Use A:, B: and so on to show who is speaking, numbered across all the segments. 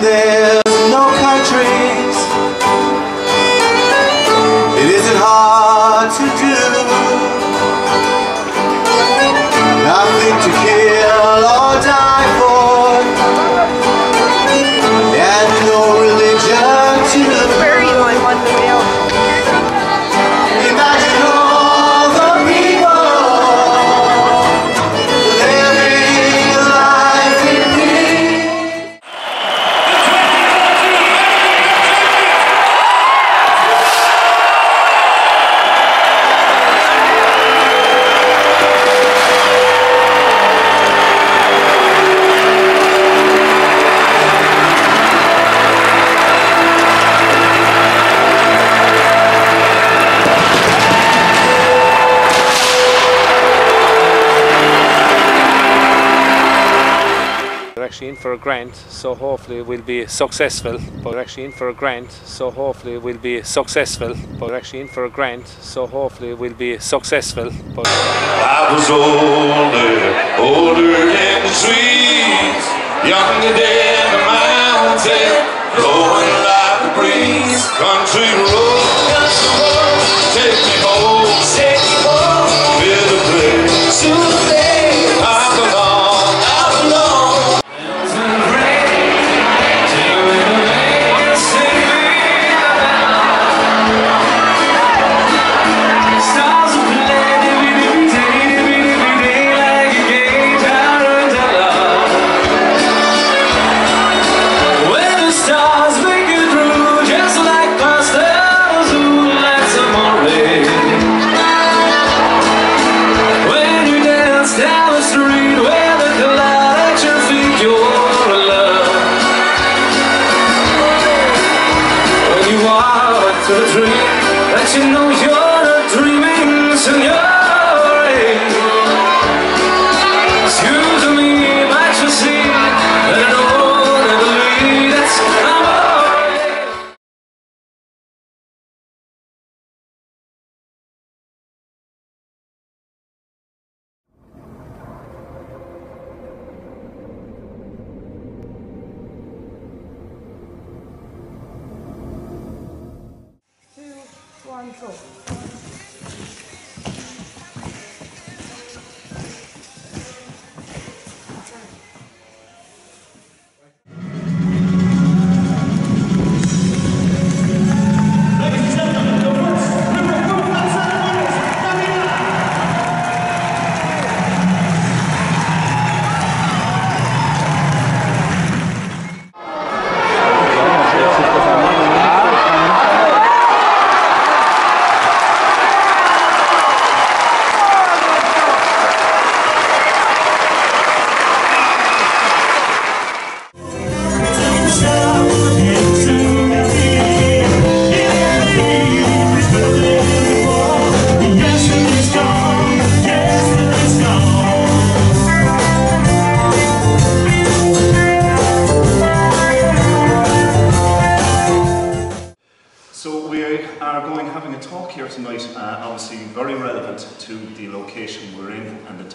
A: Imagine
B: actually in for a grant, so hopefully we'll be successful. But we're actually in for a grant, so hopefully we'll be successful. But we're actually in for a grant, so hopefully we'll be successful. But
C: I was older, older in the trees, younger than the mountain, blowing like a breeze. Country road, country road, take me home,
D: One,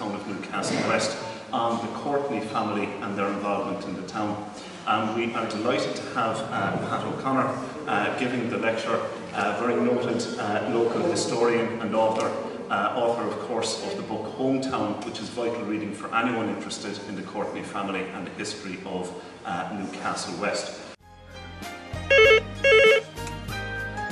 E: town of Newcastle West, on the Courtenay family and their involvement in the town. And we are delighted to have uh, Pat O'Connor uh, giving the lecture, uh, very noted uh, local historian and author, uh, author of course of the book Hometown, which is vital reading for anyone interested in the Courtenay family and the history of uh, Newcastle West.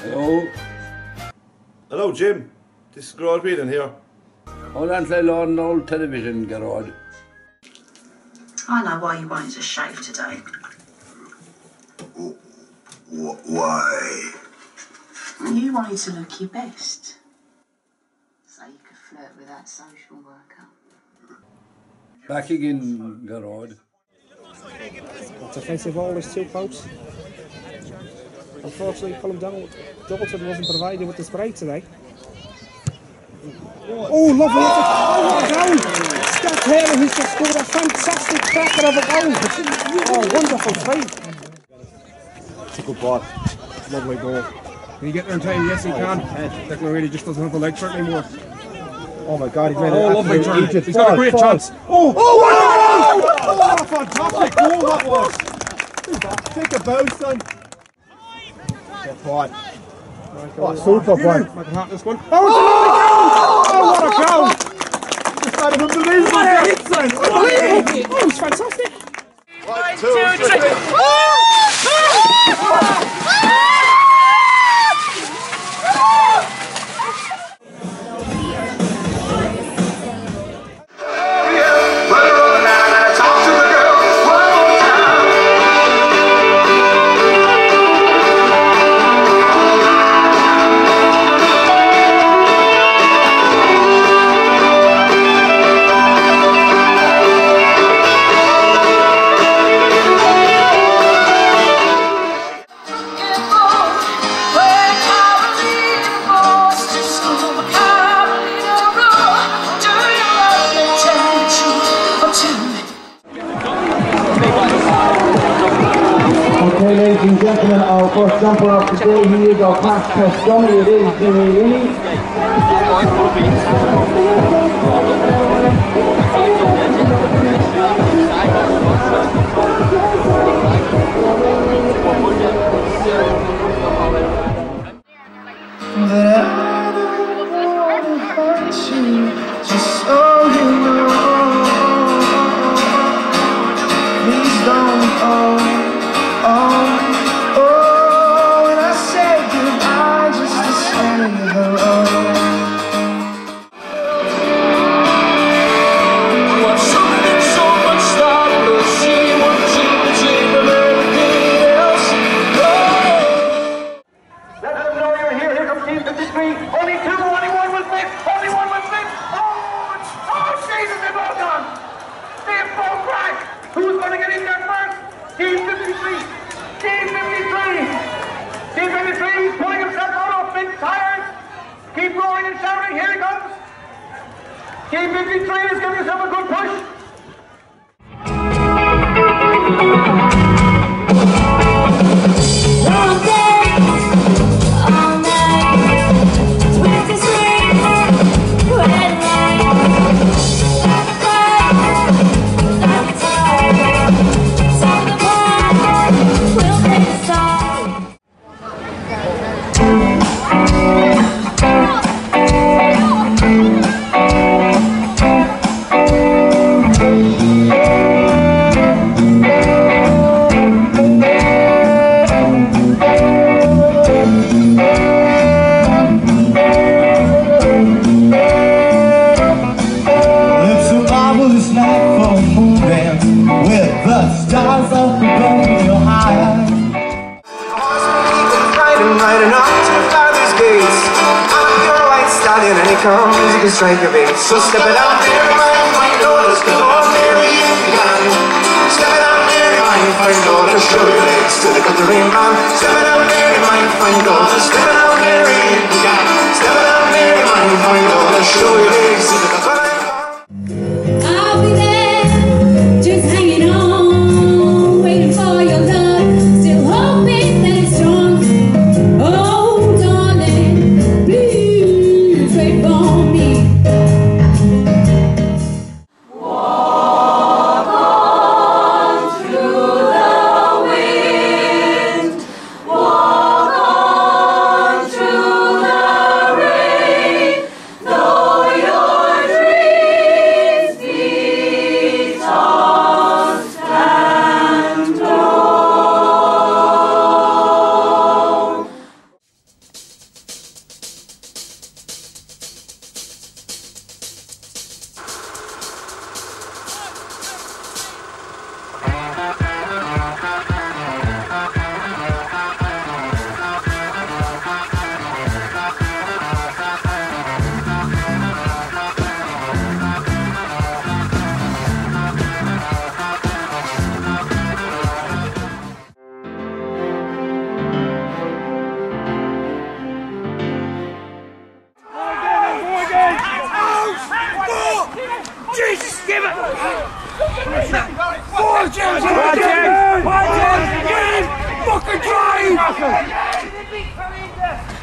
F: Hello,
G: Hello, Jim. This is Gerard Whelan here.
F: Hold on till I load an old television, Gerard.
H: I know why you wanted to shave today.
A: Why?
H: You wanted to look your best. So you could flirt with that social worker.
F: Back again, Gerard.
I: Defensive ball is two close. Unfortunately, Colin Donald, Doubleton wasn't provided with the spray today. Oh, lovely effort. Oh, what a goal. Scott Taylor, who's just scored a fantastic cracker of a goal. Oh, wonderful straight. It's a good ball. Lovely goal. Can he get there in time? Yes, he oh, can. Declan really just doesn't have the leg for it anymore. Oh my God, he's made
J: Oh,
I: an
J: lovely
I: absolute
J: turn.
I: Egypt.
J: He's got a great chance.
I: Oh, oh, wow! Oh, oh fantastic goal that was. Take a bounce, son. Good point. Oh, super point.
J: Michael Hart, this one.
I: Oh, oh! oh, what a oh! goal! Just had an unbelievable
J: What a
I: goal.
J: hit, son.
I: Oh, it was fantastic.
A: One,
I: two, three.
K: Oh! Past it is Jimmy Lee.
A: But I don't you, just so you know. Please don't,
C: 53. Team 53. Team 53 is pulling himself out. Keep roaring and shouting. Here he comes. Team 53 is giving himself a good push.
L: Up
A: to the father's gates. I'm your white stallion and he comes, he can strike your bait. So step it out my daughters, come on, Mary, you. Step it out my fine daughters, show your legs to the country man. Step it out my fine daughters, step it out, Mary, you. Step it out my fine daughters, show your legs to the country man.
I: Four James!
C: Four James!
I: Four James! Get him! Fucking drive!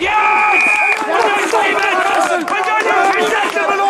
I: Yes! Yes! Yes! Yes! Yes! Yes!
C: Yes!